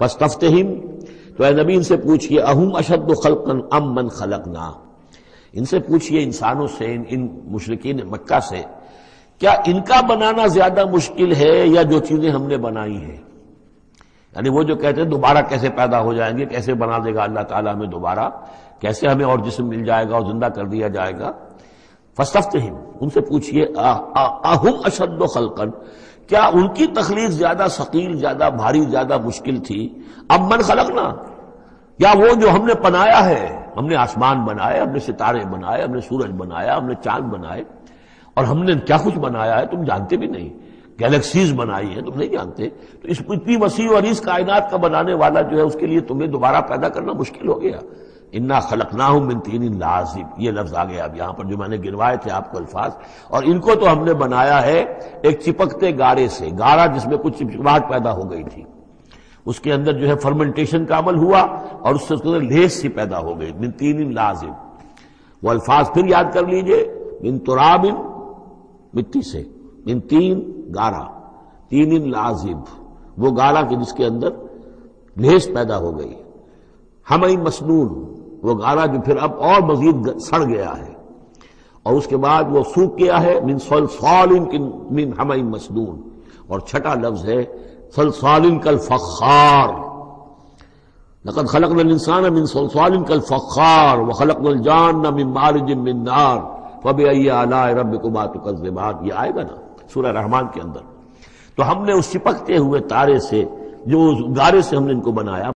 فستفتہم تو اے نبی ان سے پوچھئے اہم اشد خلقا ام من خلقنا؟ ان سے پوچھئے انسانوں سے ان, ان مشرقین مکہ سے کیا ان کا بنانا زیادہ مشکل ہے یا جو چیزیں ہم نے بنائی ہیں؟ یعنی وہ جو کہتے ہیں دوبارہ کیسے پیدا ہو جائیں گے کیسے بنا دے گا اللہ تعالیٰ ہمیں دوبارہ؟ کیسے ہمیں اور جسم مل جائے گا اور زندہ کر دیا جائے گا؟ فستفتہم ان سے پوچھئے اہم اشد خلقا، کیا ان کی تخلیق زیادہ ثقیل، زیادہ بھاری، زیادہ مشکل تھی؟ اب من خلقنا، یا وہ جو ہم نے بنایا ہے، ہم نے آسمان بنائے ہم نے ستارے بنائے، ہم نے سورج بنایا، ہم نے چاند بنائے، اور ہم نے کیا کچھ بنایا ہے تم جانتے بھی نہیں گیلیکسیز بنائی ہیں تم نہیں جانتے، تو اس اتنی وسیع اور اس کائنات کا بنانے والا جو ہے، اس کے لیے تمہیں دوبارہ پیدا کرنا مشکل ہو گیا۔ انا خلقنا ہوں من تین لازم یہ لفظ آ گیا۔ اب یہاں پر جو میں نے گنوائے تھے آپ کو الفاظ، اور ان کو تو ہم نے بنایا ہے ایک چپکتے گارے سے گارا جس میں کچھ چپکاہٹ پیدا ہو گئی تھی۔ اس کے اندر جو ہے فرمنٹیشن کا عمل ہوا، اور اس سے اس کے اندر لیس سی پیدا ہو گئی، من تین لازم وہ الفاظ پھر یاد کر لیجیے، من تراب مٹی سے، من تین گارا تین لازب وہ گارا کے جس کے اندر لیس پیدا ہو گئی۔ ہم مسنون۔ وہ گارا جو پھر اب اور مزید سڑ گیا ہے۔ اور اس کے بعد وہ سوکھ گیا ہے، من سلسال من ہم مسنون۔ اور چھٹا لفظ ہے سلسال کل فخار۔ لقد خلقنا الانسان من سلسال صلصال كالفخار وخلقنا الجان من مارج من نار۔ فبأي آلاء ربكما تكذبان یہ آئے گا نا سورہ رحمان کے اندر۔ تو ہم نے اس چپکتے ہوئے تارے سے، جو اس گارے سے ہم نے ان کو بنایا